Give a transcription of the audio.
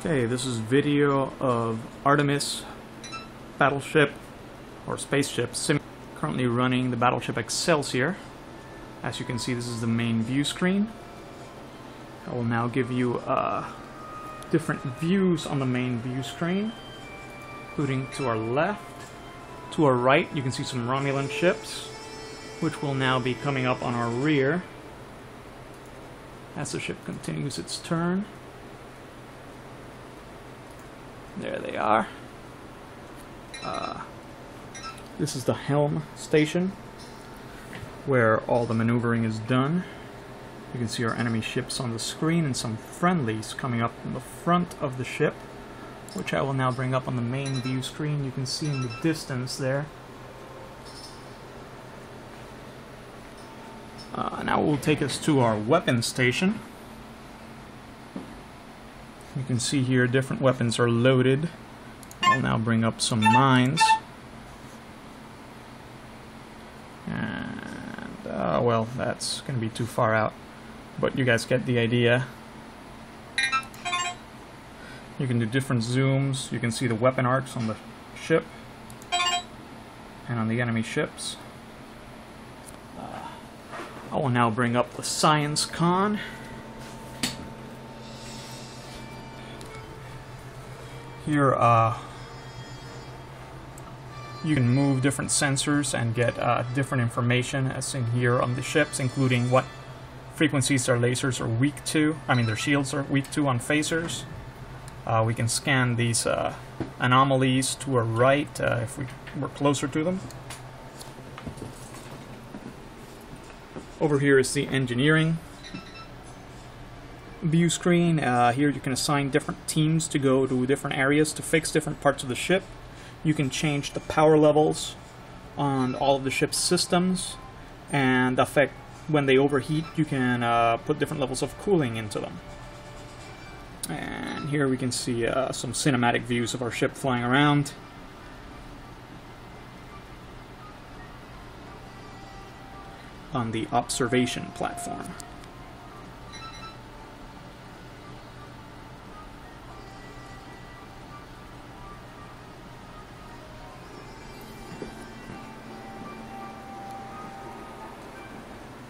Okay, this is video of Artemis battleship or spaceship sim currently running the battleship Excelsior. As you can see, this is the main view screen. I will now give you uh, different views on the main view screen, including to our left. To our right, you can see some Romulan ships, which will now be coming up on our rear as the ship continues its turn. There they are. Uh, this is the helm station, where all the maneuvering is done. You can see our enemy ships on the screen and some friendlies coming up in the front of the ship, which I will now bring up on the main view screen. You can see in the distance there. Uh, now it will take us to our weapon station. Can see here different weapons are loaded. I'll now bring up some mines. And, uh, well, that's going to be too far out. But you guys get the idea. You can do different zooms. You can see the weapon arcs on the ship and on the enemy ships. Uh, I will now bring up the Science Con. Here, uh, you can move different sensors and get uh, different information as in here on the ships, including what frequencies their lasers are weak to. I mean, their shields are weak to on phasers. Uh, we can scan these uh, anomalies to our right uh, if we were closer to them. Over here is the engineering view screen. Uh, here you can assign different teams to go to different areas to fix different parts of the ship. You can change the power levels on all of the ship's systems and affect when they overheat you can uh, put different levels of cooling into them. And here we can see uh, some cinematic views of our ship flying around. on the observation platform.